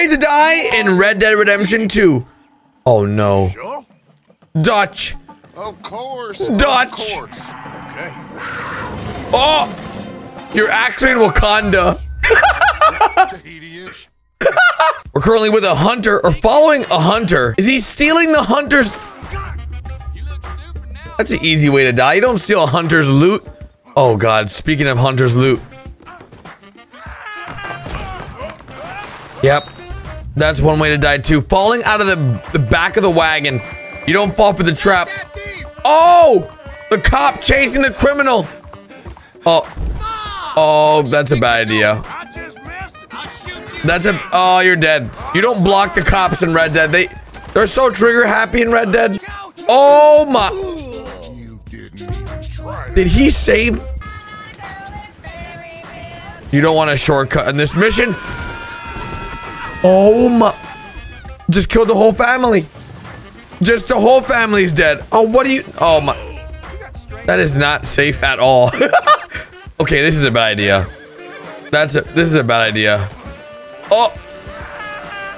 ways to die in Red Dead Redemption 2. Oh no. Sure? Dutch. Of course. Dutch. Of course. Okay. Oh! You're actually in Wakanda. We're currently with a hunter or following a hunter. Is he stealing the hunter's? That's an easy way to die. You don't steal a hunter's loot. Oh god, speaking of hunter's loot. Yep. That's one way to die too. Falling out of the, the back of the wagon. You don't fall for the trap. Oh! The cop chasing the criminal. Oh. Oh, that's a bad idea. That's a oh, you're dead. You don't block the cops in Red Dead. They they're so trigger happy in Red Dead. Oh my! Did he save? You don't want a shortcut in this mission. Oh my! Just killed the whole family. Just the whole family's dead. Oh, what do you? Oh my! That is not safe at all. okay, this is a bad idea. That's a, this is a bad idea. Oh.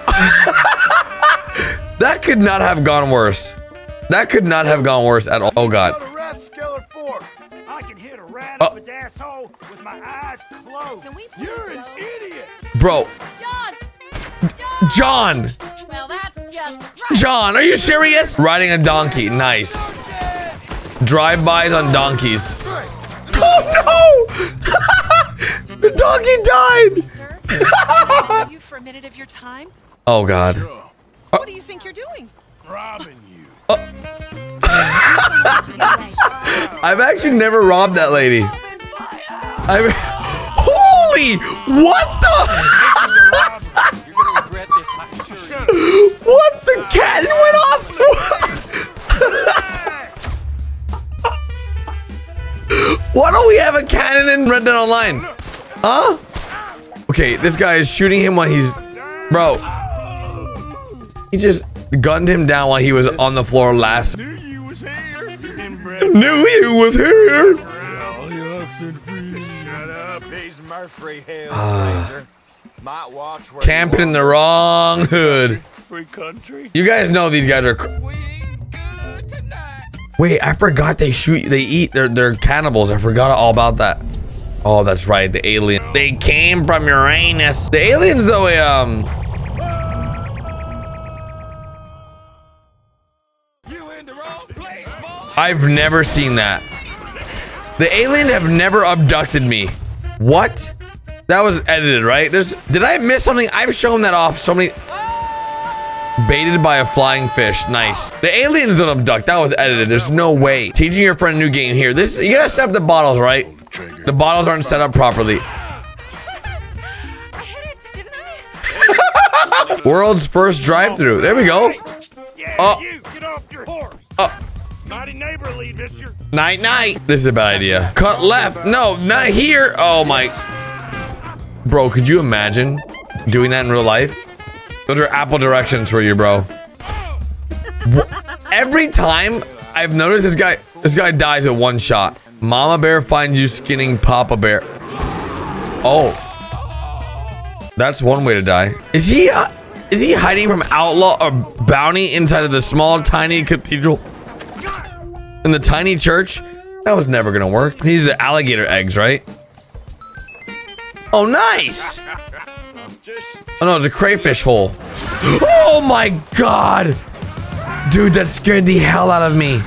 that could not have gone worse. That could not have gone worse at all. Oh god. Go to Rathskeller Fork. I can hit a rat Oh. up its asshole with my eyes closed. Can we please You're an go? idiot. Bro, John! John. Well, that's just right. John, are you serious? Riding a donkey. Nice. Drive-bys on donkeys. Oh no! the donkey died. You for a minute of your time? Oh god. Uh, what do you think you're doing? Robbing you. Uh, I've actually never robbed that lady. I Holy! What the? What? The cannon went off? Why don't we have a cannon in Red Dead Online? Huh? Okay, this guy is shooting him while he's... Bro. He just gunned him down while he was on the floor last. Knew you was here. Knew you was here. Shut up. He's Murphy Hill, ah. Might watch where Camping you in the wrong hood. Free country. You guys know these guys are... We good. Wait, I forgot they shoot, they eat, they're, they're cannibals. I forgot all about that. Oh, that's right, the alien. They came from Uranus. The aliens, though, um, You in the wrong place. I've never seen that. The aliens have never abducted me. What? That was edited, right? There's, did I miss something? I've shown that off so many. Baited by a flying fish. Nice. The aliens don't abduct. That was edited. There's no way. Teaching your friend a new game here. This, you gotta set up the bottles, right? The bottles aren't set up properly. I hit it, didn't I? World's first drive-through. There we go. Oh. you. Get off your horse. Oh. Mighty neighborly, mister. Night night. This is a bad idea. Cut left. No, not here. Oh my. Bro, could you imagine doing that in real life? Those are apple directions for you, bro. Every time I've noticed this guy, this guy dies at one shot. Mama bear finds you skinning Papa bear. Oh. That's one way to die. Is he, uh, is he hiding from outlaw or bounty inside of the small, tiny cathedral? In the tiny church? That was never gonna work. These are alligator eggs, right? Oh, nice! Oh no, it's a crayfish hole. Oh my god! Dude, that scared the hell out of me.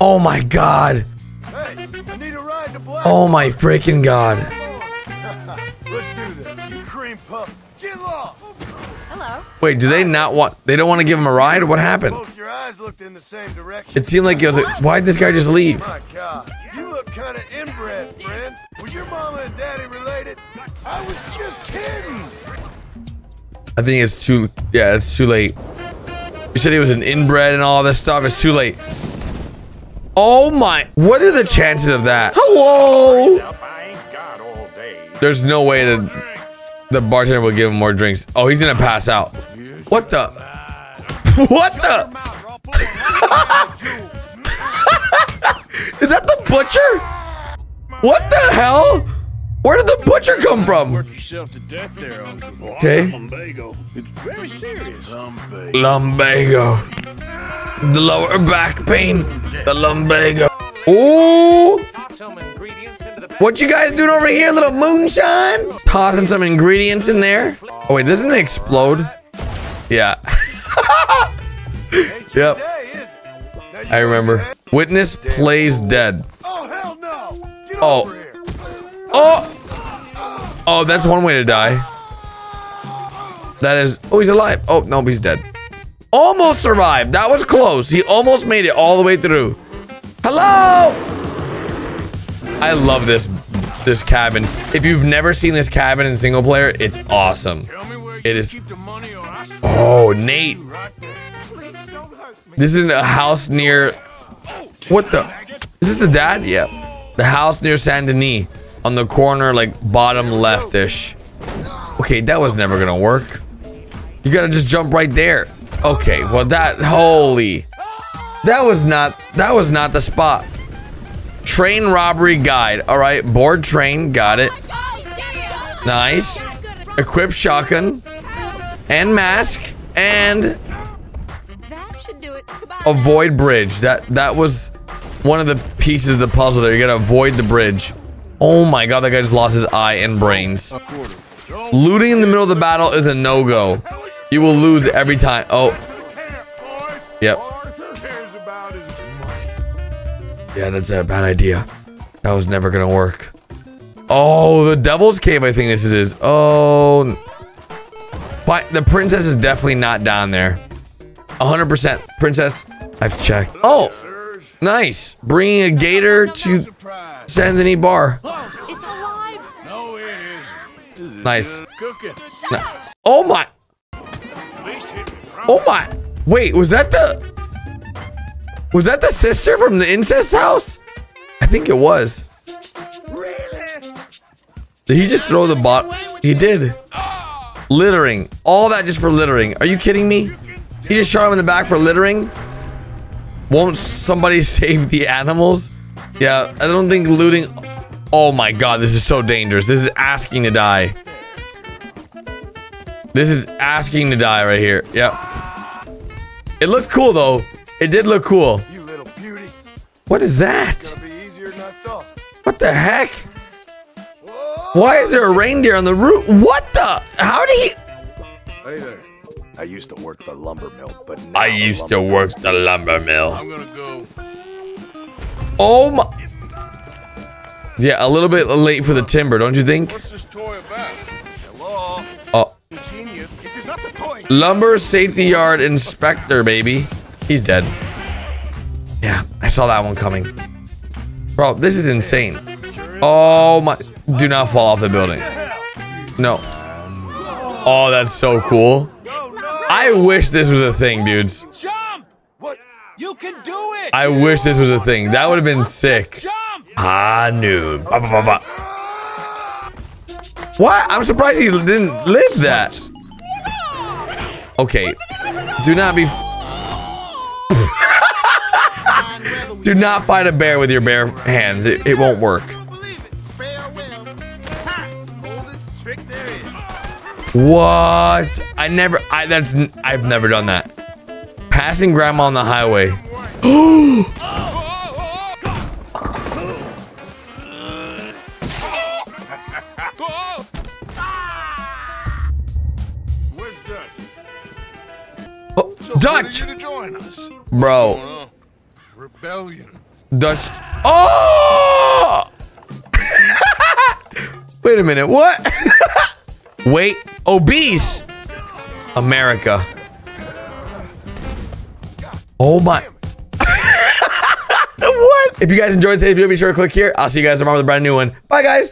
Oh my god. Hey, I need a ride to Black. Oh my freaking god. Let's do this. Cream puff. Get lost. Hello. Wait, do they not want, they don't want to give him a ride? What happened? Both your eyes looked in the same direction. It seemed like it was, a, why'd this guy just leave? Your mama and daddy related? I was just kidding. I think it's too, yeah, it's too late. You said he was an inbred and all this stuff. It's too late. Oh my, what are the chances of that? Hello? There's no way that the bartender will give him more drinks. Oh, he's gonna pass out. What the? What the? Is that the butcher? What the hell? Where did the butcher come from? Work yourself to death there, Uncle. Okay. Lumbago. It's very serious. Lumbago. Lumbago. The lower back pain. The lumbago. Ooh. Some ingredients into the What you guys doing over here? Little moonshine? Tossing some ingredients in there. Oh wait, doesn't it explode? Yeah. yep. Hey, is it? Now you I remember. Witness plays dead. Oh, hell no. Get Oh. Oh! Oh, that's one way to die. That is. Oh, he's alive. Oh, no, he's dead. Almost survived. That was close. He almost made it all the way through. Hello! I love this this cabin. If you've never seen this cabin in single player, it's awesome. Tell me where It is- keep the money or I swear Oh, Nate. right there. Please don't. This is a house near. Oh, what the? Is this the dad? Yeah. The house near Saint Denis on the corner, like bottom leftish. Okay, that was never gonna work. You gotta just jump right there. Okay, well that holy, that was not that was not the spot. Train robbery guide. All right, board train. Got it. Nice. Equip shotgun and mask and That should do it. Goodbye. avoid bridge. That that was one of the pieces of the puzzle there. You gotta avoid the bridge. Oh my god, that guy just lost his eye and brains. Looting in the middle of the battle is a no-go. You will lose every time. Oh, yep. Yeah, that's a bad idea. That was never gonna work. Oh, the Devil's Cave, I think this is. Oh. But the princess is definitely not down there. 100%. Princess, I've checked. Oh, nice. Bringing a gator to Surprise. Saint Denis Bar. It's alive. No, it isn't. Nice. Cooking. Oh my. At least hit me Oh my. Wait, was that the. Was that the sister from the incest house? I think it was. Did he just throw the bot? He did. Littering. All that just for littering. Are you kidding me? He just shot him in the back for littering? Won't somebody save the animals? Yeah, I don't think looting. Oh my god, this is so dangerous. This is asking to die. This is asking to die right here. Yep. It looked cool though. It did look cool. You little beauty. What is that? Gonna be easier than I thought. What the heck? Why is there a reindeer on the roof? What the? How did he? Hey there. I used to work the lumber mill, but now I used to work the lumber mill. I'm gonna go. Oh my. Yeah, a little bit late for the timber, don't you think? What's this toy about? Hello? Oh, Genius. It is not the toy. lumber safety yard inspector, baby. He's dead. Yeah, I saw that one coming. Bro, this is insane. Oh my. Do not fall off the building. No. Oh, that's so cool. I wish this was a thing, dudes. Jump! What? You can do it! I wish this was a thing. That would have been sick. Jump! Ah, noon. Ba, ba, ba, ba. What? I'm surprised he didn't live that. Okay. Do not be. Do not fight a bear with your bare hands. It, it won't work. What? I never. I that's. I've never done that. Passing grandma on the highway. Dutch? Oh, Dutch, You to join us. bro. Rebellion. Dutch. Oh! Wait a minute. What? Wait. Obese. America. Oh my. what? If you guys enjoyed today's video, be sure to click here. I'll see you guys tomorrow with a brand new one. Bye, guys.